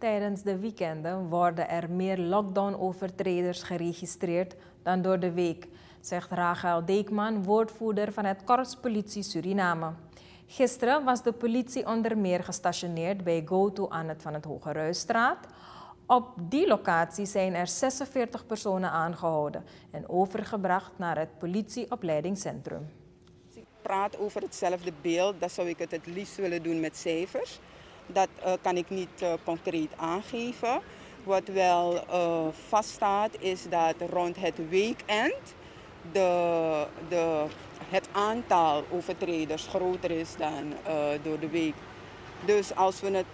Tijdens de weekenden worden er meer lockdown-overtreders geregistreerd dan door de week, zegt Rachel Deekman, woordvoerder van het Korps Politie Suriname. Gisteren was de politie onder meer gestationeerd bij GoTo aan het Van het Hogeruisstraat. Op die locatie zijn er 46 personen aangehouden en overgebracht naar het politieopleidingscentrum. Als ik praat over hetzelfde beeld, dan zou ik het het liefst willen doen met cijfers. Dat uh, kan ik niet uh, concreet aangeven. Wat wel uh, vaststaat is dat rond het weekend de, de, het aantal overtreders groter is dan door de week. Dus als we het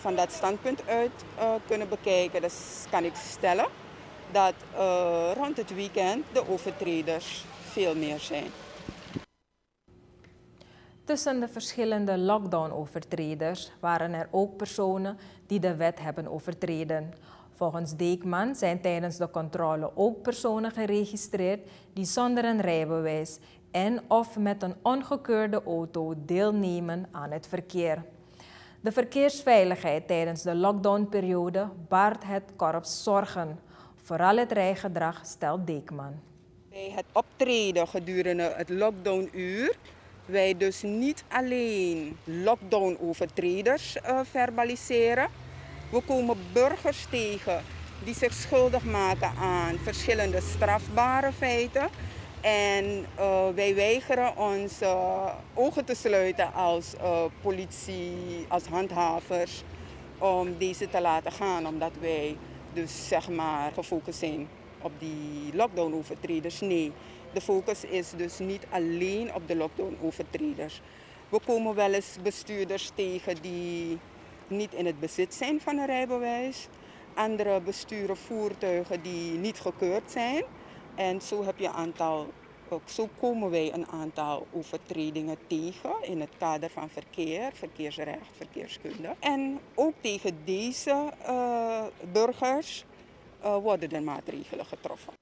van dat standpunt uit kunnen bekijken, dan kan ik stellen dat rond het weekend de overtreders veel meer zijn. Tussen de verschillende lockdown-overtreders waren er ook personen die de wet hebben overtreden. Volgens Deekman zijn tijdens de controle ook personen geregistreerd die zonder een rijbewijs en of met een ongekeurde auto deelnemen aan het verkeer. De verkeersveiligheid tijdens de lockdownperiode baart het korps zorgen. Vooral het rijgedrag stelt Deekman. Bij het optreden gedurende het lockdownuur wij dus niet alleen lockdown-overtreders uh, verbaliseren. We komen burgers tegen die zich schuldig maken aan verschillende strafbare feiten. En uh, wij weigeren ons uh, ogen te sluiten als politie, als handhavers, om deze te laten gaan, omdat wij dus zeg maar gefocust zijn op die lockdown-overtreders. Nee, de focus is dus niet alleen op de lockdown-overtreders. We komen wel eens bestuurders tegen die niet in het bezit zijn van een rijbewijs. Andere besturen voertuigen die niet gekeurd zijn. En zo heb je een aantal, ook zo komen wij een aantal overtredingen tegen in het kader van verkeer, verkeersrecht, verkeerskunde. En ook tegen deze uh, burgers worden er maatregelen getroffen.